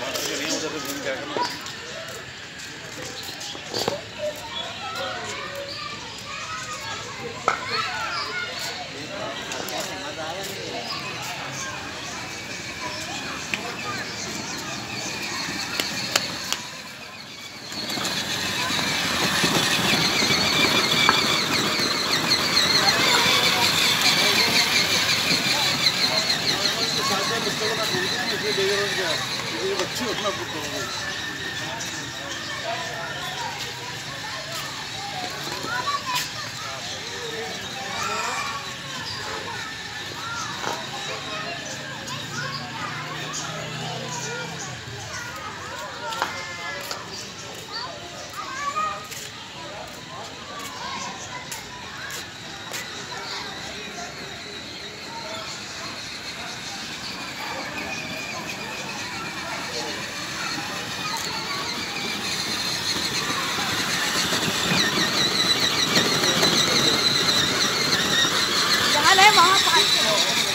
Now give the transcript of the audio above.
Mas eu nem हैं। इसलिए बच्चे पूछते 八十八一